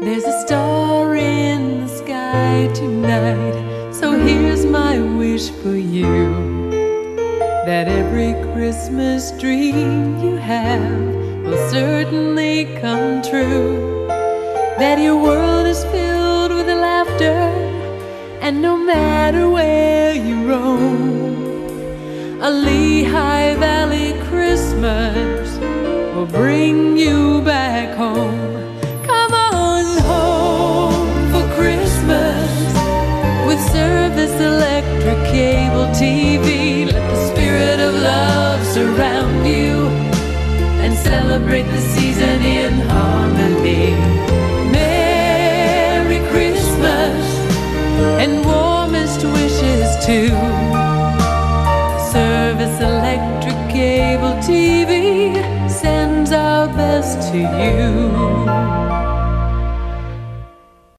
There's a star in the sky tonight, so here's my wish for you that every Christmas dream you have will certainly come true. That your world is filled with laughter, and no matter where you roam, a Lehigh Valley Christmas will bring you back home. Service Electric Cable TV. Let the spirit of love surround you and celebrate the season in harmony. Merry Christmas and warmest wishes too. Service Electric Cable TV sends our best to you.